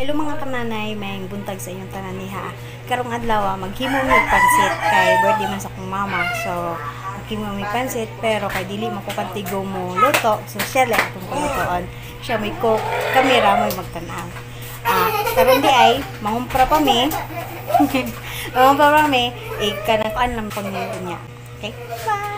Hello mga kananay, may buntag sa inyong tanan niha. Karong adlaw ah, maghimo mi pansit kay birthday man sa akong mama. So maghimo mi pansit pero kay dili makukantigo mo luto. So siya lang itong kulutoon. Siya may cook, kami ra may magtanaw. Ah, karon di ay mangumpra pa mi. mangumpra pa mi, eh kanang lang niya. Okay? Bye.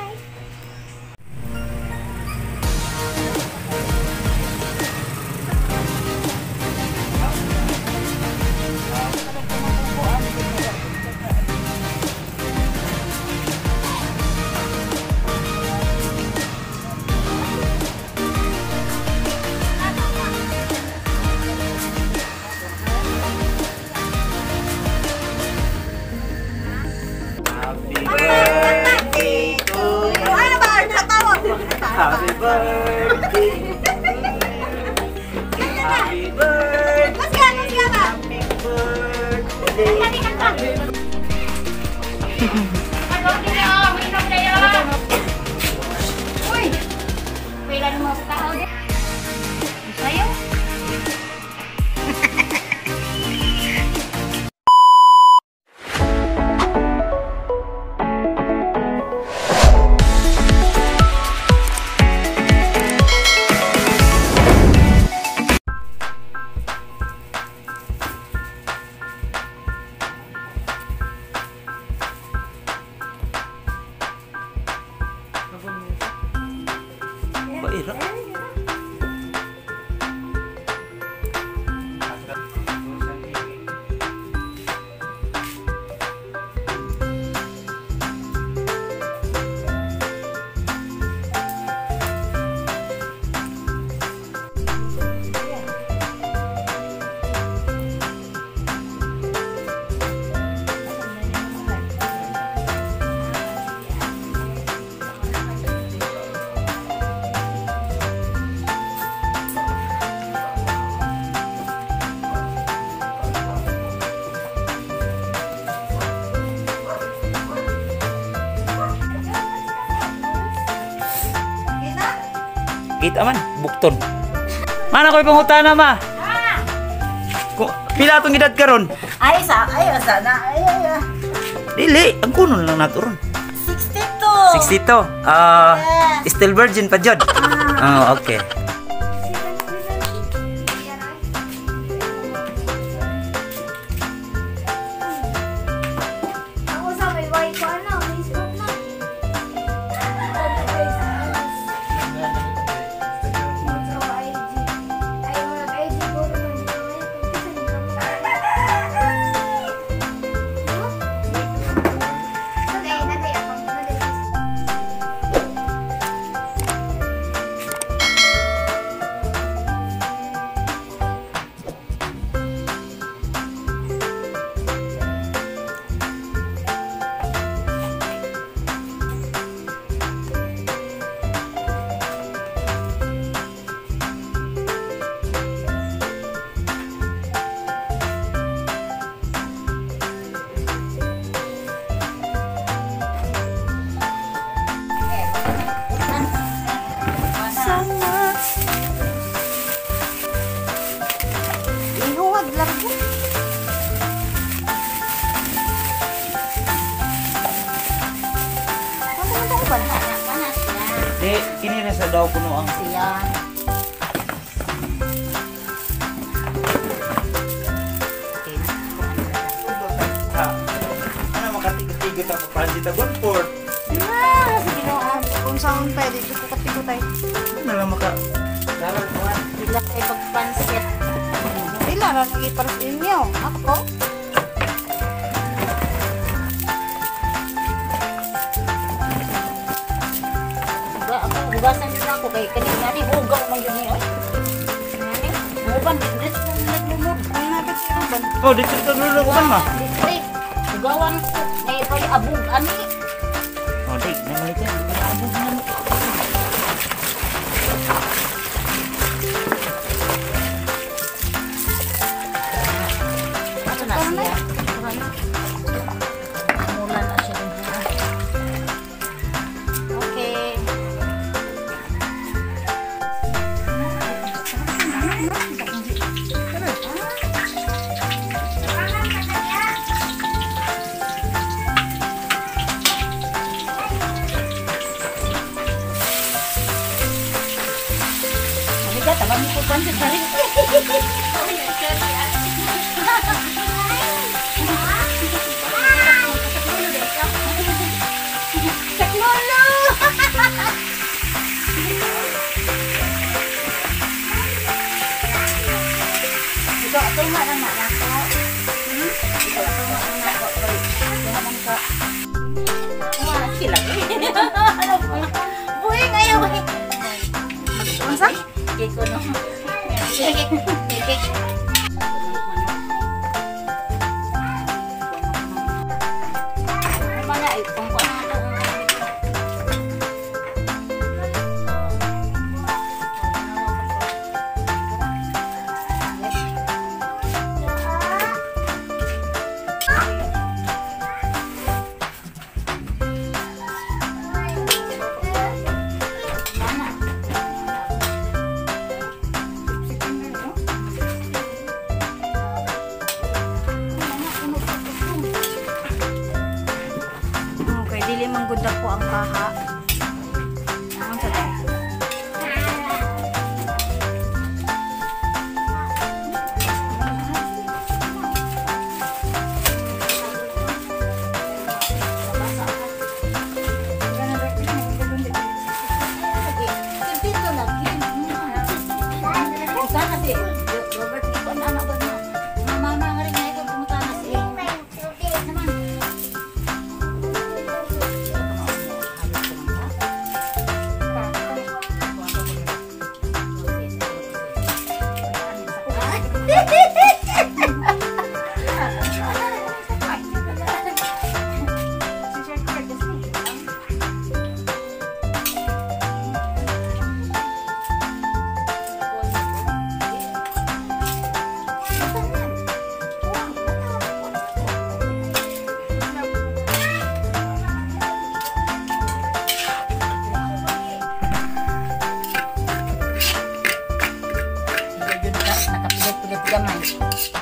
Kita man, bukton. Mana ko'y pangutana ma? Ko, pila atong edad karon? Ay, sa, ay, sa na, ay, ay, ay. Dili, ang kunon lang naturon. 62! 62. Ah, Yes. still virgin pa jud. Oh, okay. Makatigot-tigot ako pansit ang gunport. Ah, sige no. ah, Kung saan pwede, dito ko tiko tayo. Ano lang maka Dalan mo ah. Bigla kayo pagpansit. Ila, nalagi para sa inyo. Ako? Diba ako, hugasan yun ako kay kanina ni hugaw man yun eh. Dress mo naglumod. Ang nabit si Ruben. Oh, dito ito dulo ko man ma. Display. galon. May eh, pag-abog, ani. Tabang ko pa sa tali. Teknolo! Ito. この。Okay, dili man gud ko ang kaha. Até mais.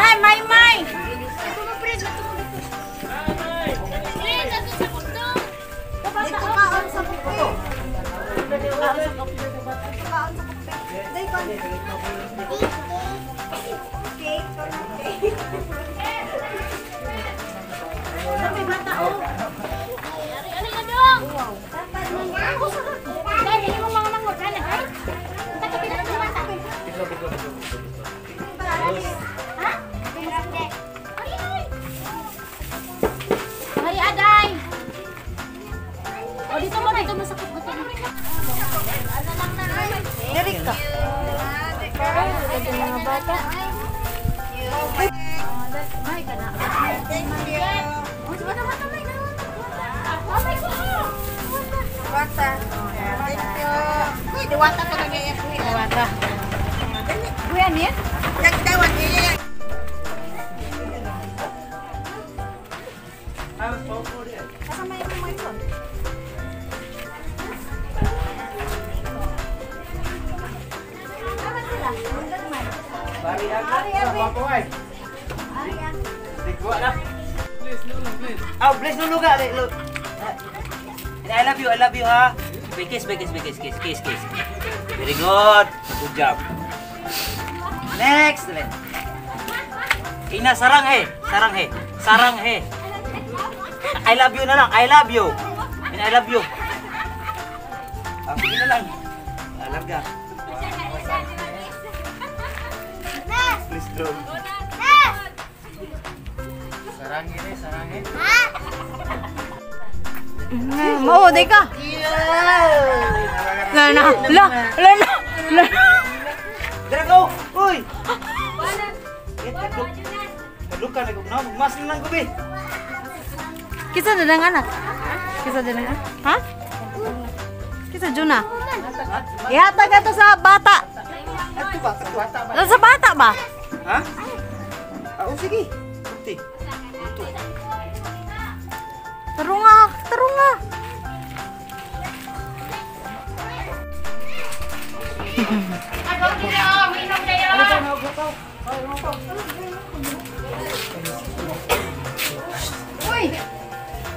Hari Dewata kalau lang yaya kuya. Dewata. Please please. Ah, please dulu. I love you, I love you ha. Bekis, bekis, bekis, kis, kis, kis. Very good. Satu jam. Next. Ina sarang he, sarang he, sarang he. I love you na lang, I love you. Ina, I love you. Ah, Ako na lang. Ah, Alaga. Please don't. Sarang ini, sarang ini. Mm-hmm. mau oh, di ka. Lana, la, lana, lana. Drago, uy. Kadlok ka, anak. kita anak. Ha? Juna. ya tak to sa bata. Ito bata ba? Ha? Oo, sige. Uy!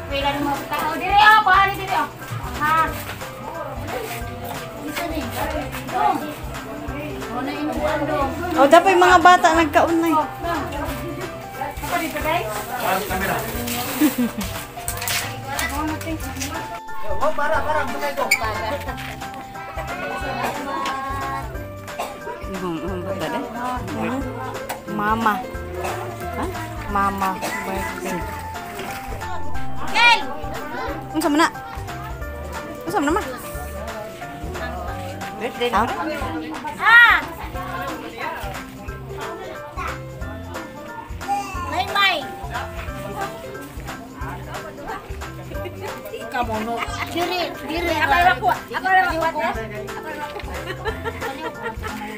Pila mo tao. Ako, kuhari diri ako. Ha? Isa ni. Dong. O, na inuwan dong. O, dapat mga bata nagkaunay. Ako dito, guys. Oh, para, para. Bumay ko. Mama. Mama. Mama. Mama unsa man na? Unsa man ma? Birthday na. Ah! Apa yang aku Apa ra? Apa?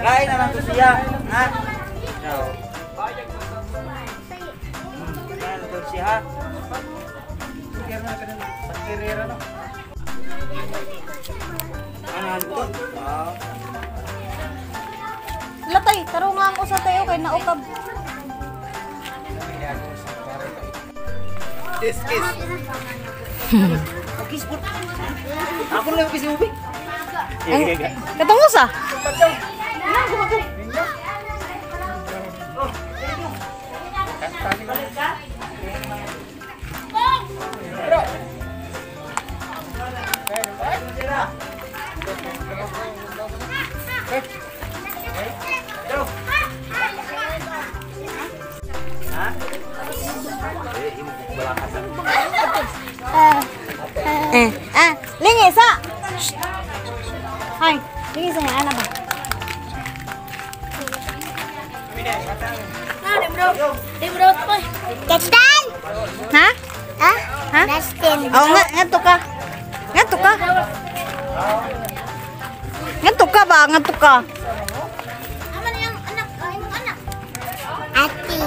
Kain na lang to siya. Ha? Hmm, kain na to siya, ha? Ano, ano to? Ah. Latay, tarunga ko sa tayo kay naukab. Kiss, kiss. Aku lagi si Ubi. Iya, eh, iya, iya. Ketemu sa? Eh. Eh. 해서 아이 여기서 해 하나 봐. Catch down. Hả? Hả? Hả? Ờ, ng ngantuk kah? Ngantuk kah? Ngantuk kah, Bang? Ngantuk kah? Aman yang anak, yang anak. Hati.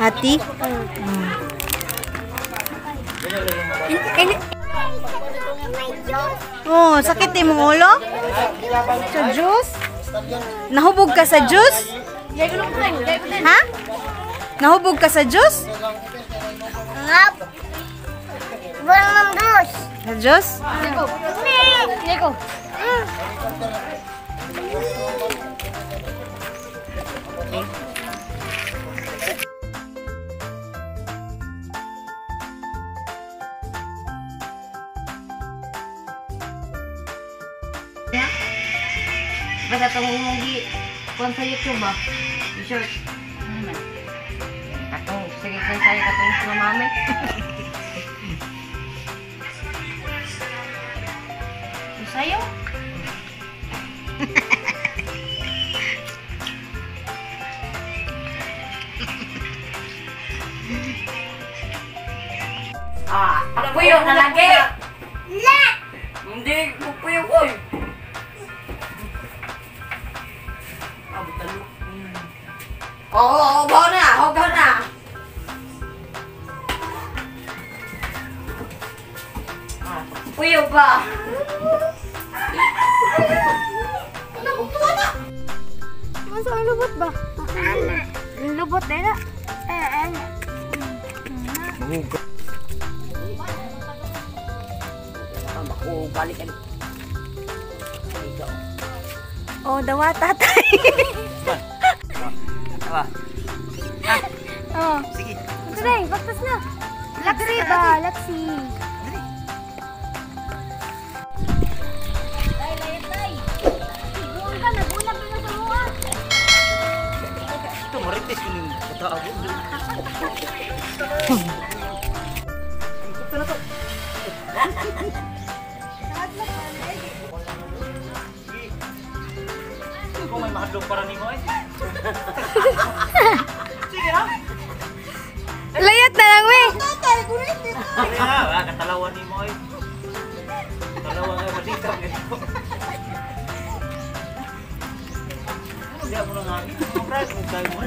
Hati? Hmm. Ini, ini. Oh, sakit imong ulo? Sa juice? Nahubog ka sa juice? Ha? Nahubog ka sa juice? Ngap. Walang mambus. Sa juice? Lego. Basta itong imong gi kuan sa YouTube ba? I-search. Katong, sige kung sa'yo katong sa mami. Sa'yo? Ah, pupuyo na lagi. La! Hindi, pupuyo ko. Oo, hugaw na, hugaw na. Ah, Puyo ba? Masa ang lubot ba? Ana. Ang lubot na na. Ka Oh, dawa tatay. Aba, oh, sige. today, baktas na. Laksi ba? Laksi. Ito, marites yung kataabo. Ito na to. Kung may mahadlong para ni mo eh. Sige na. Layat na lang, we. Sige na, ah, katalawan ni mo eh. Katalawan nga ganito. Ano, di ako nang hangin. Mga brad, kung kayo mo.